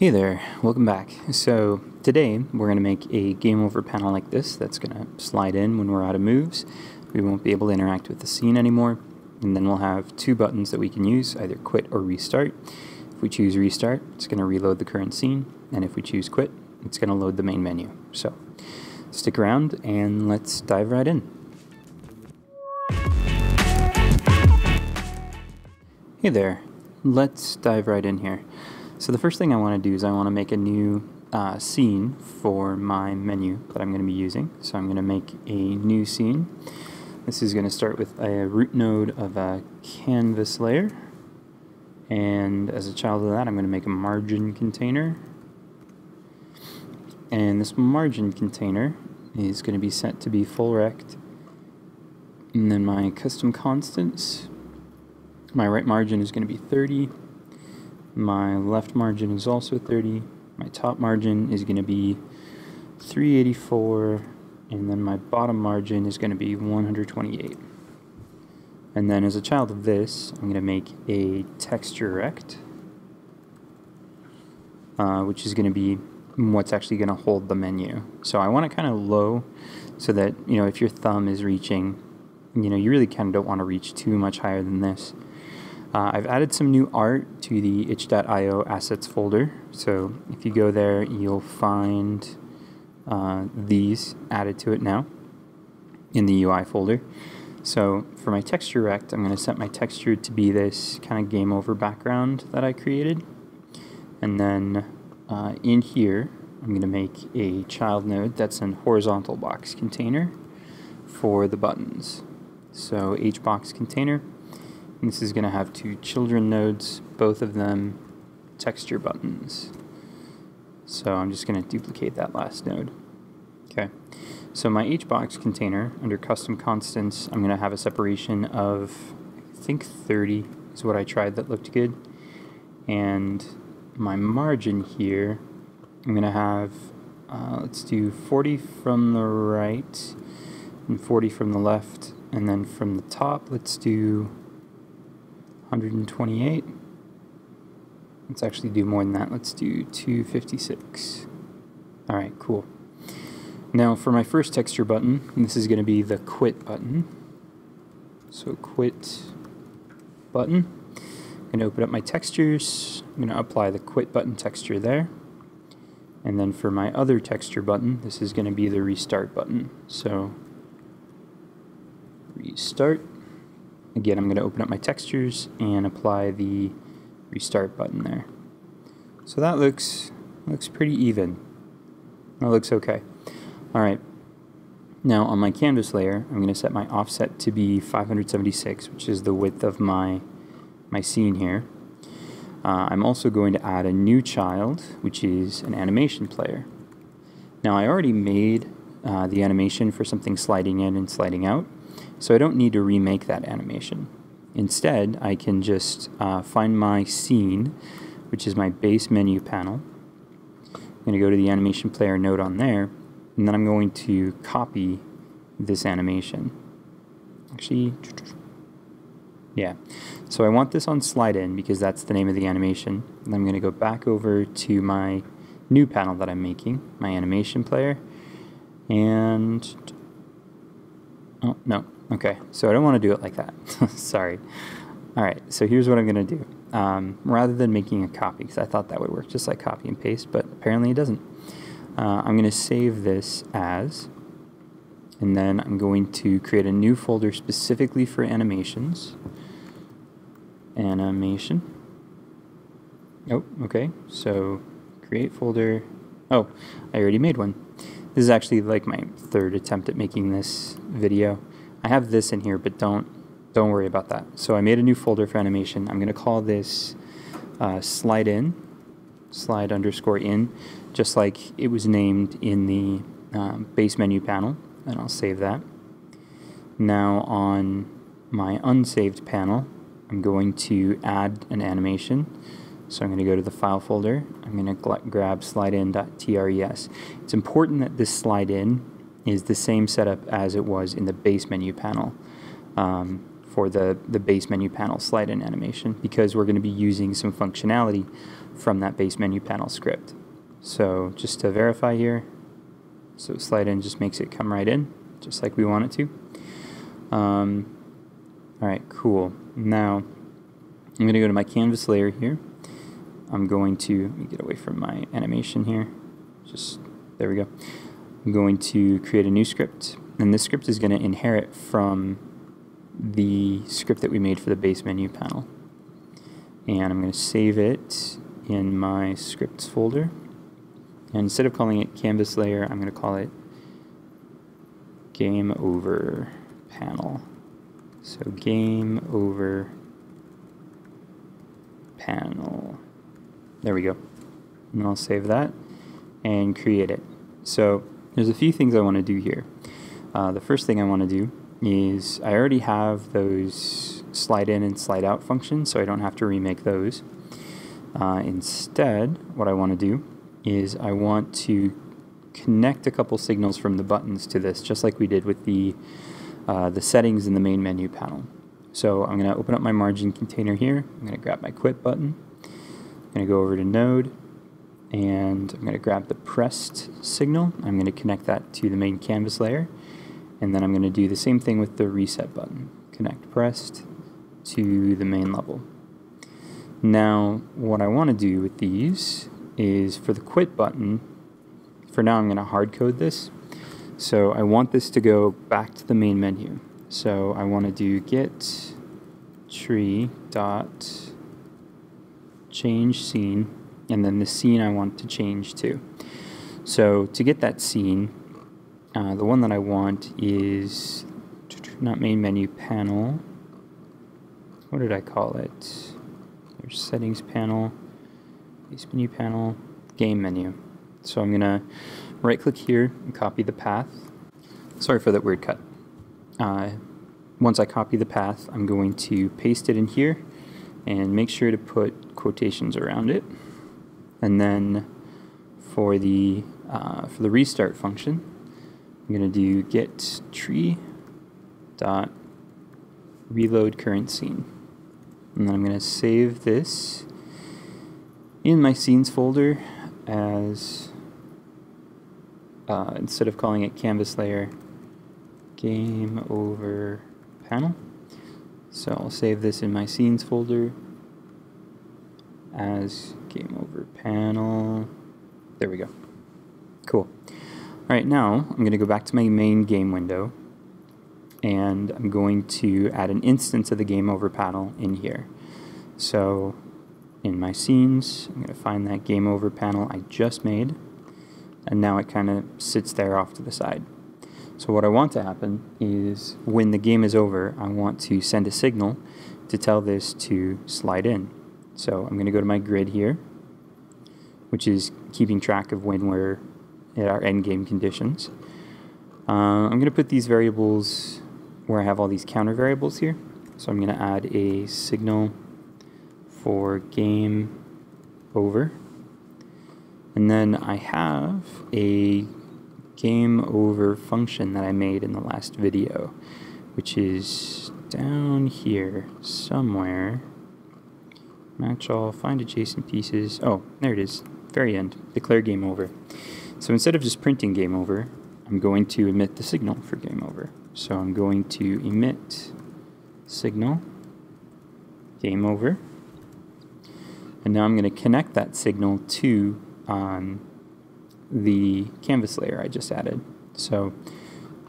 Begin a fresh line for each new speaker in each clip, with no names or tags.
Hey there, welcome back. So today we're going to make a game over panel like this that's going to slide in when we're out of moves. We won't be able to interact with the scene anymore. And then we'll have two buttons that we can use, either quit or restart. If we choose restart, it's going to reload the current scene. And if we choose quit, it's going to load the main menu. So stick around and let's dive right in. Hey there, let's dive right in here. So the first thing I want to do is I want to make a new uh, scene for my menu that I'm going to be using. So I'm going to make a new scene. This is going to start with a root node of a canvas layer. And as a child of that, I'm going to make a margin container. And this margin container is going to be set to be full rect. And then my custom constants, my right margin is going to be 30. My left margin is also 30. My top margin is going to be 384. And then my bottom margin is going to be 128. And then as a child of this, I'm going to make a texture rect, uh, which is going to be what's actually going to hold the menu. So I want it kind of low so that, you know, if your thumb is reaching, you know, you really kind of don't want to reach too much higher than this. Uh, I've added some new art to the itch.io assets folder. So if you go there, you'll find uh, these added to it now in the UI folder. So for my texture rect, I'm going to set my texture to be this kind of game over background that I created. And then uh, in here, I'm going to make a child node that's an horizontal box container for the buttons. So hbox container this is going to have two children nodes, both of them texture buttons. So I'm just going to duplicate that last node. Okay, so my hbox container under custom constants, I'm going to have a separation of, I think 30 is what I tried that looked good. And my margin here, I'm going to have, uh, let's do 40 from the right and 40 from the left. And then from the top, let's do 128. Let's actually do more than that. Let's do 256. All right, cool. Now for my first texture button, this is going to be the quit button. So quit button. I'm going to open up my textures. I'm going to apply the quit button texture there. And then for my other texture button, this is going to be the restart button. So restart. Again, I'm going to open up my textures and apply the restart button there. So that looks looks pretty even. That looks okay. All right. Now on my canvas layer, I'm going to set my offset to be 576, which is the width of my my scene here. Uh, I'm also going to add a new child, which is an animation player. Now I already made uh, the animation for something sliding in and sliding out, so I don't need to remake that animation. Instead, I can just uh, find my scene, which is my base menu panel. I'm going to go to the animation player node on there, and then I'm going to copy this animation. Actually, yeah. So I want this on slide in because that's the name of the animation. And I'm going to go back over to my new panel that I'm making, my animation player, and oh no, Okay, so I don't want to do it like that. Sorry. All right, so here's what I'm going to do. Um, rather than making a copy, because I thought that would work just like copy and paste, but apparently it doesn't. Uh, I'm going to save this as, and then I'm going to create a new folder specifically for animations. Animation. Oh, okay, so create folder. Oh, I already made one. This is actually like my third attempt at making this video. I have this in here, but don't don't worry about that. So I made a new folder for animation. I'm going to call this uh, slide in, slide underscore in, just like it was named in the um, base menu panel, and I'll save that. Now on my unsaved panel, I'm going to add an animation. So I'm going to go to the file folder. I'm going to grab slidein.tres. It's important that this slide in is the same setup as it was in the base menu panel um, for the, the base menu panel slide in animation because we're going to be using some functionality from that base menu panel script. So just to verify here, so slide in just makes it come right in, just like we want it to. Um, all right, cool. Now, I'm going to go to my canvas layer here. I'm going to, let me get away from my animation here. Just, there we go. I'm going to create a new script. And this script is going to inherit from the script that we made for the base menu panel. And I'm going to save it in my scripts folder. And instead of calling it canvas layer, I'm going to call it game over panel. So game over panel. There we go. And I'll save that and create it. So there's a few things I want to do here. Uh, the first thing I want to do is I already have those slide in and slide out functions, so I don't have to remake those. Uh, instead, what I want to do is I want to connect a couple signals from the buttons to this, just like we did with the, uh, the settings in the main menu panel. So I'm going to open up my margin container here. I'm going to grab my quit button. I'm going to go over to node and I'm going to grab the pressed signal. I'm going to connect that to the main canvas layer. And then I'm going to do the same thing with the reset button. Connect pressed to the main level. Now, what I want to do with these is for the quit button, for now I'm going to hard code this. So I want this to go back to the main menu. So I want to do get tree dot change scene and then the scene I want to change to. So to get that scene, uh, the one that I want is not main menu panel. What did I call it? There's settings panel, base menu panel, game menu. So I'm gonna right click here and copy the path. Sorry for that weird cut. Uh, once I copy the path, I'm going to paste it in here and make sure to put quotations around it. And then for the uh, for the restart function, I'm going to do get tree dot reload current scene. And then I'm going to save this in my scenes folder as uh, instead of calling it canvas layer game over panel. So I'll save this in my scenes folder as game over panel. There we go. Cool. All right, now I'm going to go back to my main game window and I'm going to add an instance of the game over panel in here. So in my scenes, I'm going to find that game over panel I just made and now it kind of sits there off to the side. So what I want to happen is when the game is over, I want to send a signal to tell this to slide in. So I'm going to go to my grid here, which is keeping track of when we're at our end game conditions. Uh, I'm going to put these variables where I have all these counter variables here. So I'm going to add a signal for game over. And then I have a game over function that I made in the last video, which is down here somewhere. Match all, find adjacent pieces. Oh, there it is. Very end. Declare game over. So instead of just printing game over, I'm going to emit the signal for game over. So I'm going to emit signal game over. And now I'm going to connect that signal to um, the canvas layer I just added. So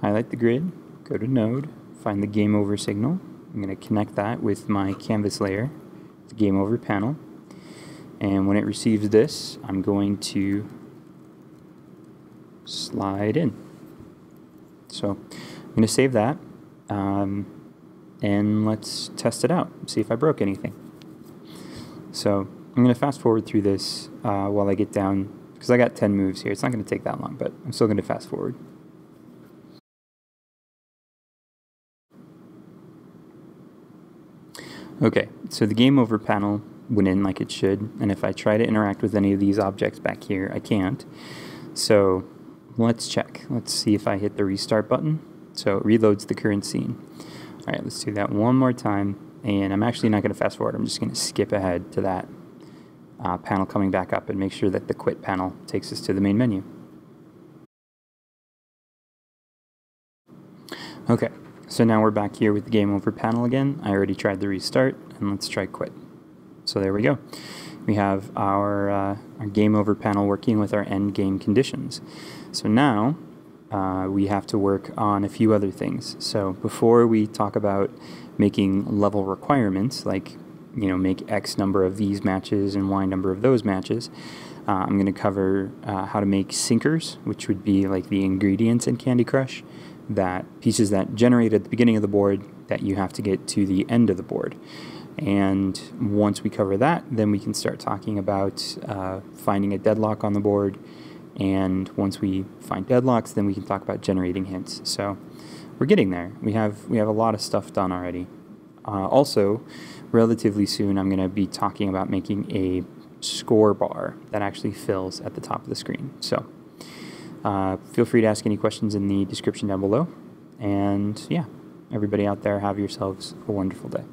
highlight the grid, go to node, find the game over signal. I'm going to connect that with my canvas layer the game over panel. And when it receives this, I'm going to slide in. So I'm going to save that. Um, and let's test it out, see if I broke anything. So I'm going to fast forward through this uh, while I get down, because I got 10 moves here. It's not going to take that long, but I'm still going to fast forward. Okay, so the game over panel went in like it should, and if I try to interact with any of these objects back here, I can't. So let's check. Let's see if I hit the restart button. So it reloads the current scene. All right, let's do that one more time. And I'm actually not going to fast forward. I'm just going to skip ahead to that uh, panel coming back up and make sure that the quit panel takes us to the main menu. Okay, so now we're back here with the game over panel again. I already tried the restart, and let's try quit. So there we go. We have our, uh, our game over panel working with our end game conditions. So now uh, we have to work on a few other things. So before we talk about making level requirements, like you know, make X number of these matches and Y number of those matches. Uh, I'm going to cover uh, how to make sinkers, which would be like the ingredients in Candy Crush, that pieces that generate at the beginning of the board that you have to get to the end of the board. And once we cover that, then we can start talking about uh, finding a deadlock on the board. And once we find deadlocks, then we can talk about generating hints. So we're getting there. We have we have a lot of stuff done already. Uh, also, relatively soon, I'm going to be talking about making a score bar that actually fills at the top of the screen. So uh, feel free to ask any questions in the description down below. And yeah, everybody out there, have yourselves a wonderful day.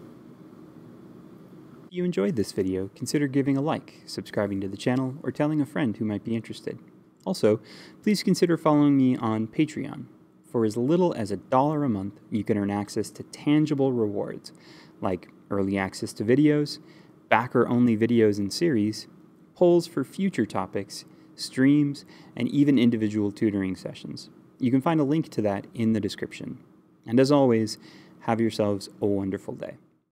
If you enjoyed this video, consider giving a like, subscribing to the channel, or telling a friend who might be interested. Also, please consider following me on Patreon. For as little as a dollar a month, you can earn access to tangible rewards, like early access to videos, backer only videos and series, polls for future topics, streams, and even individual tutoring sessions. You can find a link to that in the description. And as always, have yourselves a wonderful day.